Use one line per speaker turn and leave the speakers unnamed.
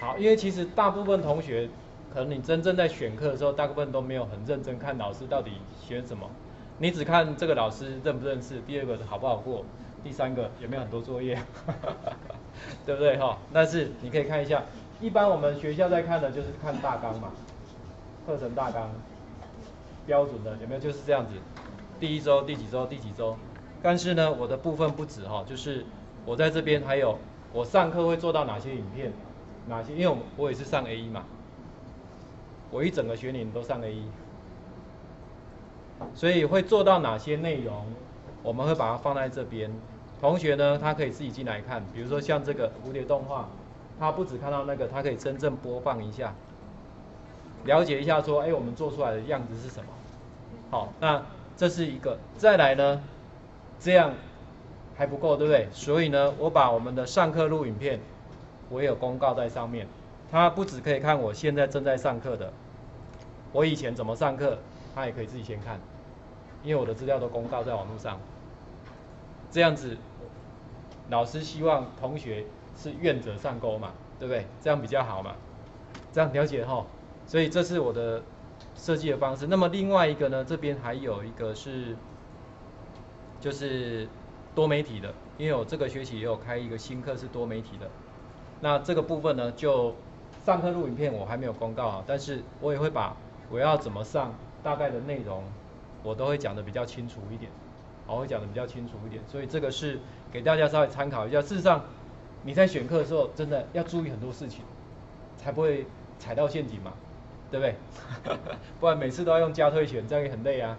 好，因为其实大部分同学，可能你真正在选课的时候，大部分都没有很认真看老师到底选什么，你只看这个老师认不认识，第二个好不好过，第三个有没有很多作业，对不对哈？但是你可以看一下，一般我们学校在看的就是看大纲嘛，课程大纲，标准的有没有就是这样子，第一周、第几周、第几周，但是呢，我的部分不止哈，就是我在这边还有我上课会做到哪些影片。哪些？因为我我也是上 A 一嘛，我一整个学年都上 A 一，所以会做到哪些内容，我们会把它放在这边。同学呢，他可以自己进来看，比如说像这个蝴蝶动画，他不只看到那个，他可以真正播放一下，了解一下说，哎，我们做出来的样子是什么？好，那这是一个。再来呢，这样还不够，对不对？所以呢，我把我们的上课录影片。我也有公告在上面，他不只可以看我现在正在上课的，我以前怎么上课，他也可以自己先看，因为我的资料都公告在网络上。这样子，老师希望同学是愿者上钩嘛，对不对？这样比较好嘛，这样了解哈。所以这是我的设计的方式。那么另外一个呢，这边还有一个是，就是多媒体的，因为我这个学期也有开一个新课是多媒体的。那这个部分呢，就上课录影片我还没有公告啊，但是我也会把我要怎么上大概的内容，我都会讲的比较清楚一点，我会讲的比较清楚一点，所以这个是给大家稍微参考一下。事实上，你在选课的时候，真的要注意很多事情，才不会踩到陷阱嘛，对不对？不然每次都要用加退选，这样也很累啊。